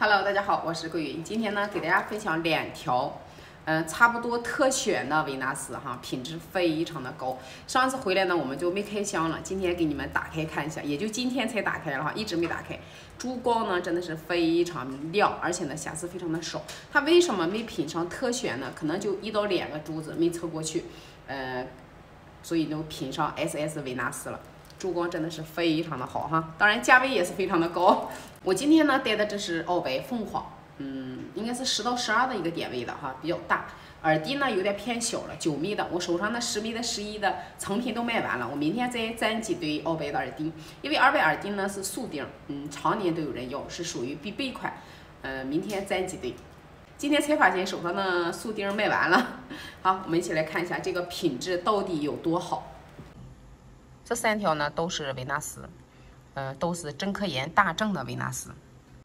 Hello，大家好，我是桂云。今天呢，给大家分享两条，嗯，差不多特选的维纳斯哈，品质非常的高。上次回来呢，我们就没开箱了，今天给你们打开看一下，也就今天才打开了哈，一直没打开。珠光呢，真的是非常亮，而且呢，瑕疵非常的少。它为什么没品上特选呢？可能就一到两个珠子没测过去，呃，所以就品上 SS 维纳斯了。珠光真的是非常的好哈，当然价位也是非常的高。我今天呢戴的这是澳白凤凰，嗯，应该是十到十二的一个点位的哈，比较大。耳钉呢有点偏小了，九米的。我手上的十米的、十一的成品都卖完了，我明天再攒几堆澳白的耳钉，因为澳白耳钉呢是素钉，嗯，常年都有人要，是属于必备款。嗯，明天攒几堆。今天才发现手上的素钉卖完了。好，我们一起来看一下这个品质到底有多好。这三条呢都是维纳斯，嗯，都是真科研大正的维纳斯，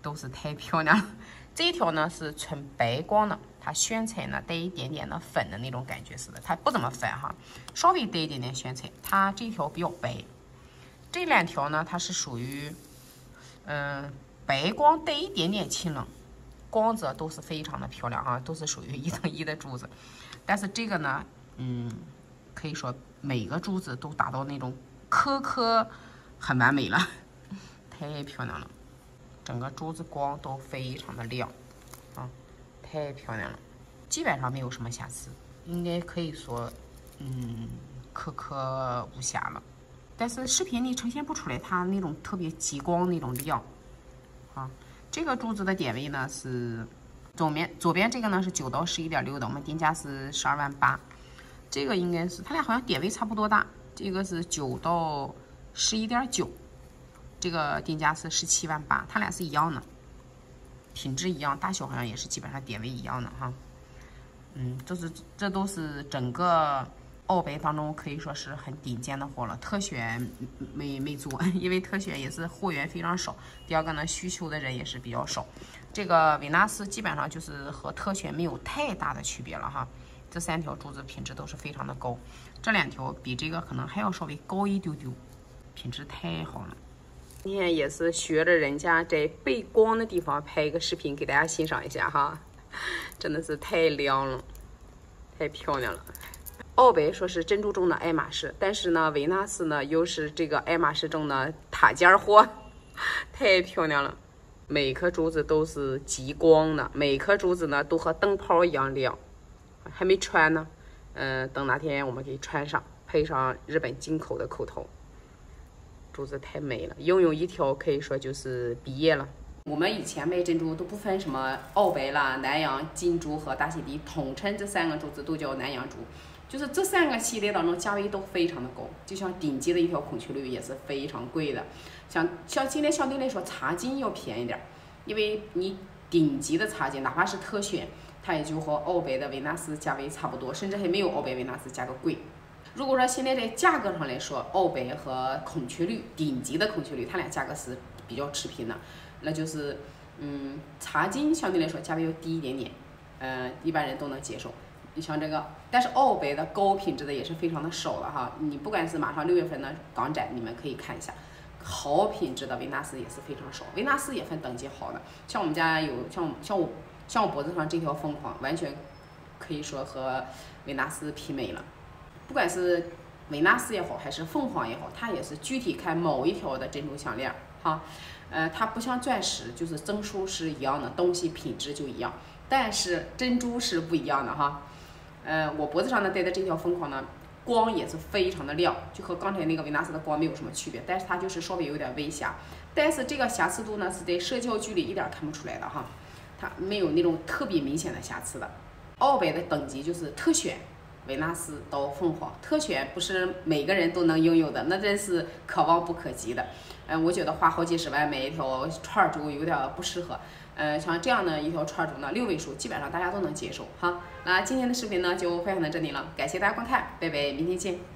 都是太漂亮了。这一条呢是纯白光的，它炫彩呢带一点点的粉的那种感觉似的，它不怎么粉哈，稍微带一点点炫彩。它这条比较白，这两条呢它是属于，嗯，白光带一点点清冷，光泽都是非常的漂亮哈，都是属于一等一的珠子。但是这个呢，嗯，可以说每个珠子都达到那种。颗颗很完美了，太漂亮了，整个珠子光都非常的亮啊，太漂亮了，基本上没有什么瑕疵，应该可以说，嗯，颗颗无瑕了。但是视频里呈现不出来它那种特别极光那种亮啊。这个珠子的点位呢是左面左边这个呢是九到十一点六的，我们定价是十二万八。这个应该是它俩好像点位差不多大。这个是九到十一点九，这个定价是十七万八，它俩是一样的，品质一样，大小好像也是基本上点位一样的哈。嗯，这是这都是整个澳白当中可以说是很顶尖的货了，特选没没做，因为特选也是货源非常少。第二个呢，需求的人也是比较少。这个维纳斯基本上就是和特选没有太大的区别了哈。这三条珠子品质都是非常的高，这两条比这个可能还要稍微高一丢丢，品质太好了。今天也是学着人家在背光的地方拍一个视频给大家欣赏一下哈，真的是太亮了，太漂亮了。奥白说是珍珠中的爱马仕，但是呢，维纳斯呢又是这个爱马仕中的塔尖货，太漂亮了。每颗珠子都是极光的，每颗珠子呢都和灯泡一样亮。还没穿呢，嗯，等哪天我们给穿上，配上日本进口的口头，珠子太美了，拥有一条可以说就是毕业了。我们以前卖珍珠都不分什么澳白啦、南洋金珠和大溪地，统称这三个珠子都叫南洋珠。就是这三个系列当中价位都非常的高，就像顶级的一条孔雀绿也是非常贵的。像像今天相对来说茶金要便宜点，因为你顶级的茶金哪怕是特选。它也就和澳白的维纳斯价位差不多，甚至还没有澳白维纳斯价格贵。如果说现在在价格上来说，澳白和孔雀绿顶级的孔雀绿，它俩价格是比较持平的，那就是嗯，茶金相对来说价位要低一点点，嗯，一般人都能接受。你像这个，但是澳白的高品质的也是非常的少了哈。你不管是马上六月份的港展，你们可以看一下，好品质的维纳斯也是非常少。维纳斯也分等级好的，像我们家有像像我。像我脖子上这条凤凰，完全可以说和维纳斯媲美了。不管是维纳斯也好，还是凤凰也好，它也是具体看某一条的珍珠项链哈。呃，它不像钻石，就是增数是一样的，东西品质就一样。但是珍珠是不一样的哈。呃，我脖子上呢戴的这条凤凰呢，光也是非常的亮，就和刚才那个维纳斯的光没有什么区别，但是它就是稍微有点微瑕。但是这个瑕疵度呢，是在社交距离一点看不出来的哈。它没有那种特别明显的瑕疵的，澳白的等级就是特选，维纳斯到凤凰，特权不是每个人都能拥有的，那真是可望不可及的。嗯，我觉得花好几十万买一条串珠有点不适合。嗯，像这样的一条串珠呢，六位数基本上大家都能接受哈。那今天的视频呢就分享到这里了，感谢大家观看，拜拜，明天见。